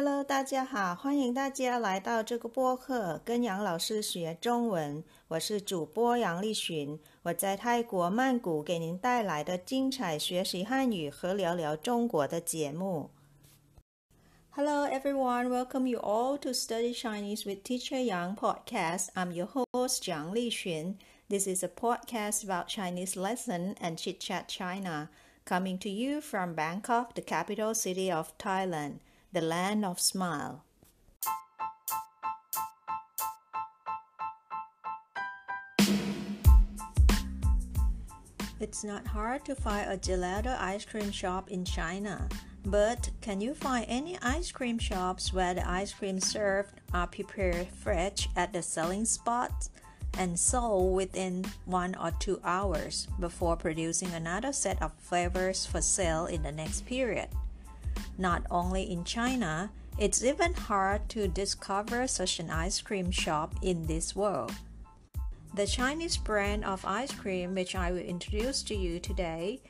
Hello，大家好，欢迎大家来到这个播客，跟杨老师学中文。我是主播杨丽寻，我在泰国曼谷给您带来的精彩学习汉语和聊聊中国的节目。Hello everyone, welcome you all to Study Chinese with Teacher Yang podcast. I'm your host Yang Lixun. This is a podcast about Chinese lesson and chit chat China, coming to you from Bangkok, the capital city of Thailand the land of smile. It's not hard to find a gelato ice cream shop in China, but can you find any ice cream shops where the ice cream served are prepared fresh at the selling spot and sold within one or two hours before producing another set of flavors for sale in the next period? Not only in China, it's even hard to discover such an ice cream shop in this world. The Chinese brand of ice cream which I will introduce to you today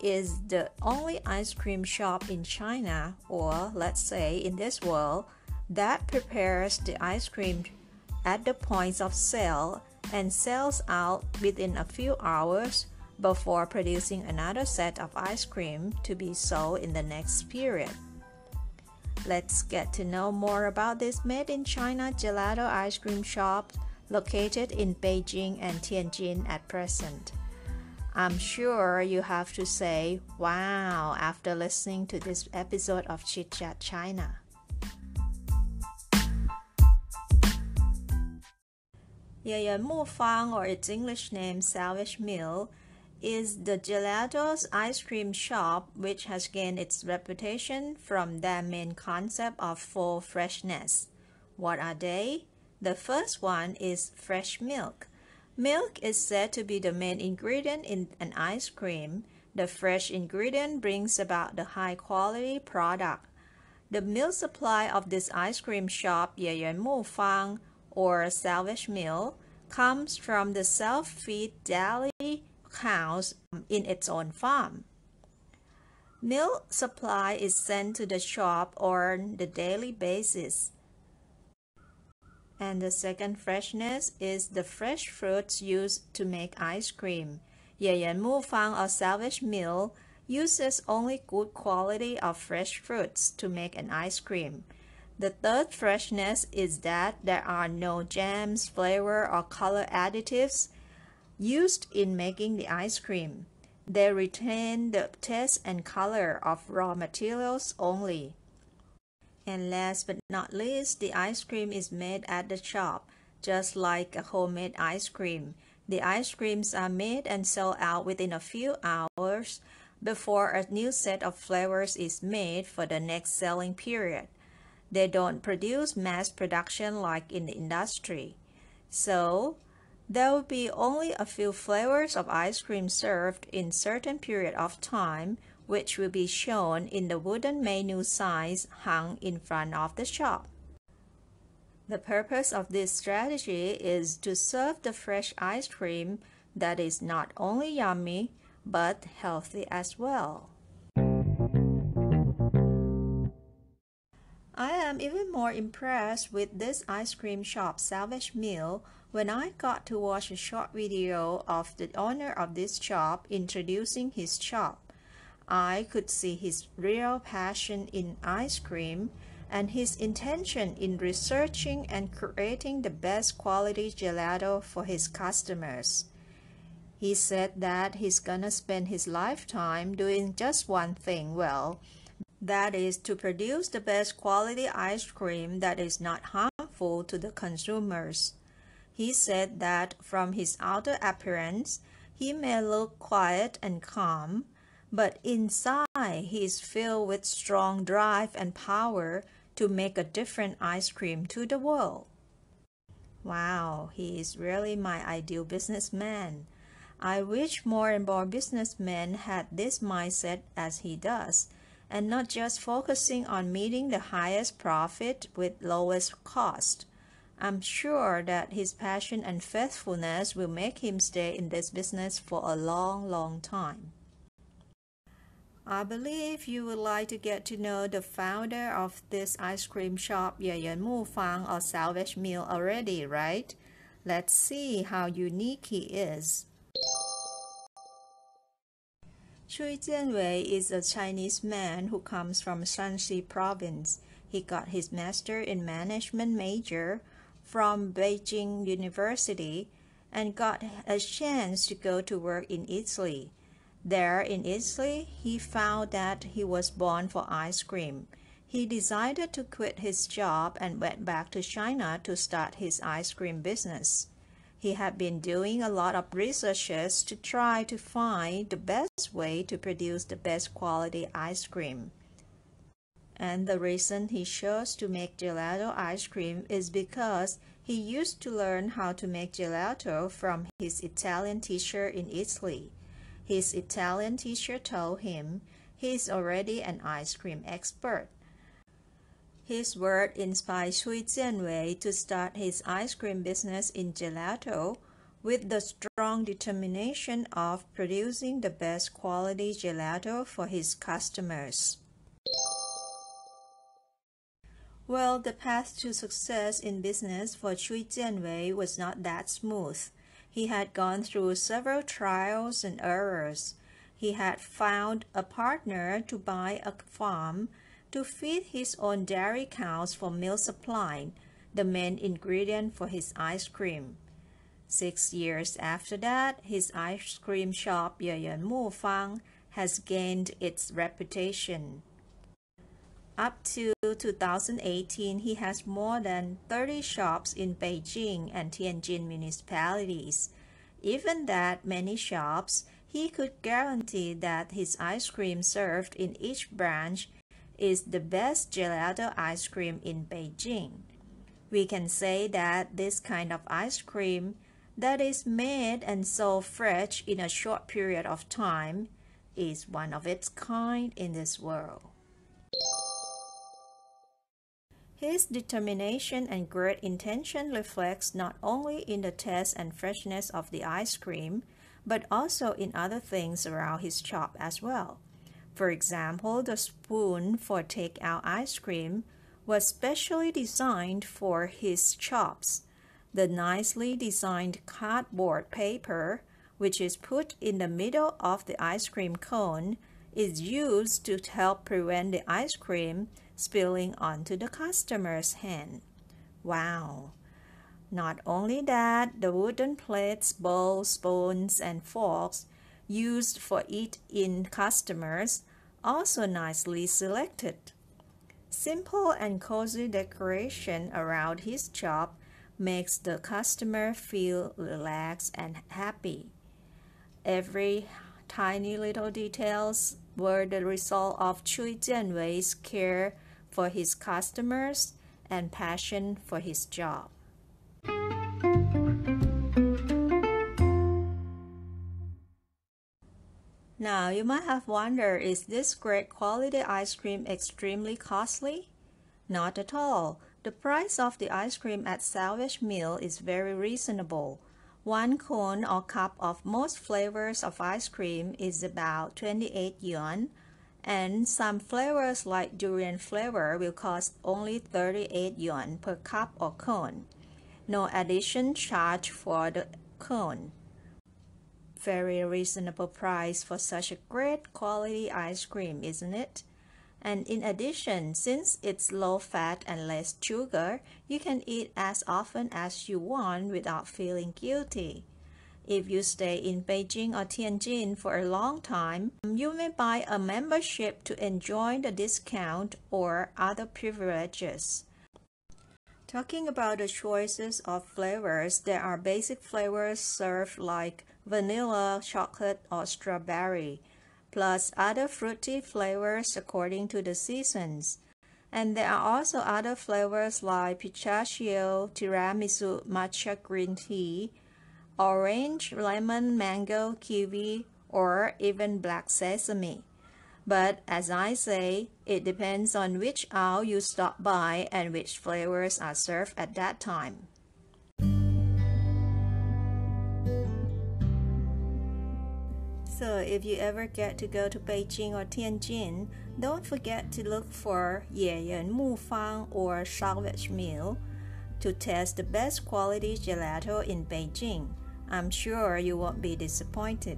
is the only ice cream shop in China, or let's say in this world, that prepares the ice cream at the points of sale and sells out within a few hours before producing another set of ice cream to be sold in the next period. Let's get to know more about this made in China gelato ice cream shop located in Beijing and Tianjin at present. I'm sure you have to say wow after listening to this episode of Chit Chat China. Yayan Mu Fang, or its English name Savage Mill, is the Gelato's ice cream shop, which has gained its reputation from their main concept of full freshness. What are they? The first one is fresh milk. Milk is said to be the main ingredient in an ice cream. The fresh ingredient brings about the high quality product. The milk supply of this ice cream shop, Yayan Mu Fang, or Savage Mill, comes from the self-feed dairy cows in its own farm. Milk supply is sent to the shop on the daily basis. And the second freshness is the fresh fruits used to make ice cream. Ye Yayan Mu Fang or Savage Mill uses only good quality of fresh fruits to make an ice cream. The third freshness is that there are no jams, flavor, or color additives used in making the ice cream. They retain the taste and color of raw materials only. And last but not least, the ice cream is made at the shop, just like a homemade ice cream. The ice creams are made and sold out within a few hours before a new set of flavors is made for the next selling period. They don't produce mass production like in the industry. So, there will be only a few flavors of ice cream served in certain period of time, which will be shown in the wooden menu signs hung in front of the shop. The purpose of this strategy is to serve the fresh ice cream that is not only yummy but healthy as well. I am even more impressed with this ice cream shop Savage Mill when I got to watch a short video of the owner of this shop introducing his shop, I could see his real passion in ice cream and his intention in researching and creating the best quality gelato for his customers. He said that he's gonna spend his lifetime doing just one thing well, that is to produce the best quality ice cream that is not harmful to the consumers. He said that from his outer appearance, he may look quiet and calm, but inside he is filled with strong drive and power to make a different ice cream to the world. Wow, he is really my ideal businessman. I wish more and more businessmen had this mindset as he does, and not just focusing on meeting the highest profit with lowest cost. I'm sure that his passion and faithfulness will make him stay in this business for a long, long time. I believe you would like to get to know the founder of this ice cream shop, Ye Yen Mu Fang or Savage Mill already, right? Let's see how unique he is. Chui Jianwei is a Chinese man who comes from Shanxi province. He got his master in management major from Beijing University and got a chance to go to work in Italy. There in Italy, he found that he was born for ice cream. He decided to quit his job and went back to China to start his ice cream business. He had been doing a lot of researches to try to find the best way to produce the best quality ice cream. And the reason he chose to make gelato ice cream is because he used to learn how to make gelato from his Italian teacher in Italy. His Italian teacher told him he is already an ice cream expert. His word inspired Chui Jianwei to start his ice cream business in gelato with the strong determination of producing the best quality gelato for his customers. Well, the path to success in business for Chui Jianwei was not that smooth. He had gone through several trials and errors. He had found a partner to buy a farm to feed his own dairy cows for milk supply, the main ingredient for his ice cream. Six years after that, his ice cream shop Yen Mu Fang has gained its reputation. Up to 2018, he has more than 30 shops in Beijing and Tianjin municipalities. Even that many shops, he could guarantee that his ice cream served in each branch is the best gelato ice cream in Beijing. We can say that this kind of ice cream that is made and sold fresh in a short period of time is one of its kind in this world. His determination and great intention reflects not only in the taste and freshness of the ice cream, but also in other things around his shop as well. For example, the spoon for takeout ice cream was specially designed for his chops. The nicely designed cardboard paper, which is put in the middle of the ice cream cone, is used to help prevent the ice cream spilling onto the customer's hand. Wow! Not only that, the wooden plates, bowls, spoons, and forks used for eat-in customers also nicely selected. Simple and cozy decoration around his shop makes the customer feel relaxed and happy. Every tiny little details were the result of Chui Jianwei's care for his customers and passion for his job. Now, you might have wondered, is this great quality ice cream extremely costly? Not at all. The price of the ice cream at Savage Mill is very reasonable. One cone or cup of most flavors of ice cream is about 28 yuan, and some flavors like durian flavor will cost only 38 yuan per cup or cone. No addition charge for the cone very reasonable price for such a great quality ice cream, isn't it? And in addition, since it's low fat and less sugar, you can eat as often as you want without feeling guilty. If you stay in Beijing or Tianjin for a long time, you may buy a membership to enjoy the discount or other privileges. Talking about the choices of flavors, there are basic flavors served like vanilla, chocolate, or strawberry, plus other fruity flavors according to the seasons. And there are also other flavors like pistachio, tiramisu, matcha green tea, orange, lemon, mango, kiwi, or even black sesame. But as I say, it depends on which aisle you stop by and which flavors are served at that time. So if you ever get to go to Beijing or Tianjin, don't forget to look for Yeyan Mufang or Savage Mill to test the best quality gelato in Beijing. I'm sure you won't be disappointed.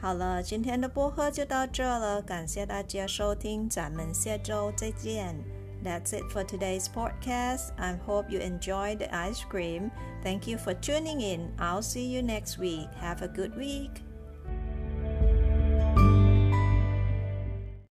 好了，今天的播客就到这了，感谢大家收听，咱们下周再见。That's it for today's podcast. I hope you enjoyed the ice cream. Thank you for tuning in. I'll see you next week. Have a good week.